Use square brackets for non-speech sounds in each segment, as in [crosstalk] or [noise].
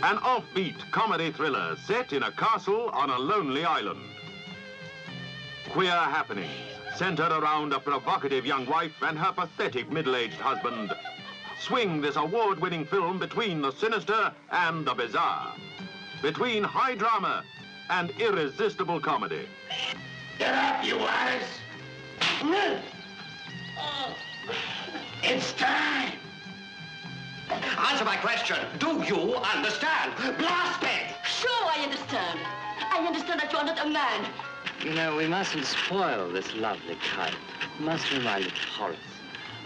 An offbeat comedy thriller set in a castle on a lonely island. Queer happenings centered around a provocative young wife and her pathetic middle-aged husband swing this award-winning film between the sinister and the bizarre, between high drama and irresistible comedy. Get up, you ass! It's time! Answer my question. Do you understand? Blast it! Sure, I understand. I understand that you are not a man. You know, we mustn't spoil this lovely kite. We must remind it of Horace.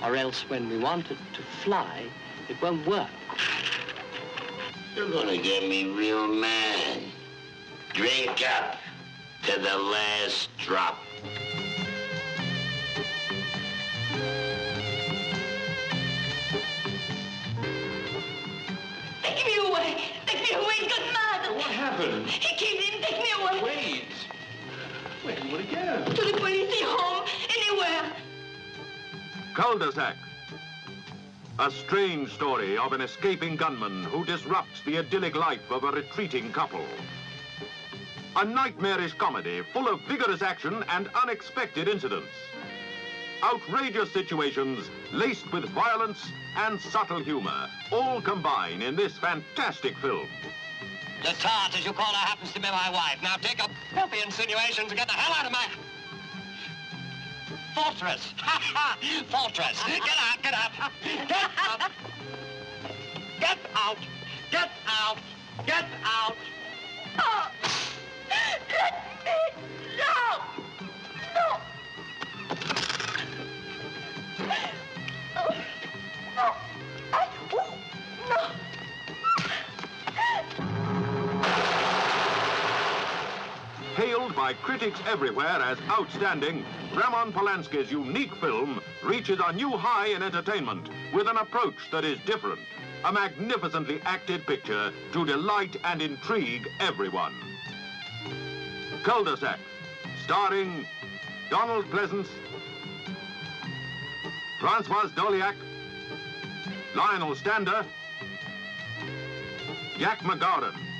Or else when we want it to fly, it won't work. You're gonna get me real mad. Drink up to the last drop. Take me away. Take me away. He's gone mad. What happened? He killed him. Take me away. Wait. Where do you want to go? To the police, home, anywhere. Cul-de-sac. A strange story of an escaping gunman who disrupts the idyllic life of a retreating couple. A nightmarish comedy full of vigorous action and unexpected incidents. Outrageous situations laced with violence and subtle humor all combine in this fantastic film. The tart, as you call her, happens to be my wife. Now take your filthy insinuations and get the hell out of my... Fortress. [laughs] Ha ha! Fortress. Get out, get out. Get out. Get out. Get out. Get out. Oh. By critics everywhere as outstanding, Roman Polanski's unique film reaches a new high in entertainment with an approach that is different. A magnificently acted picture to delight and intrigue everyone. Cul-de-sac, starring Donald Pleasence, Francois Dorléac, Lionel Stander, Jack MacGowran.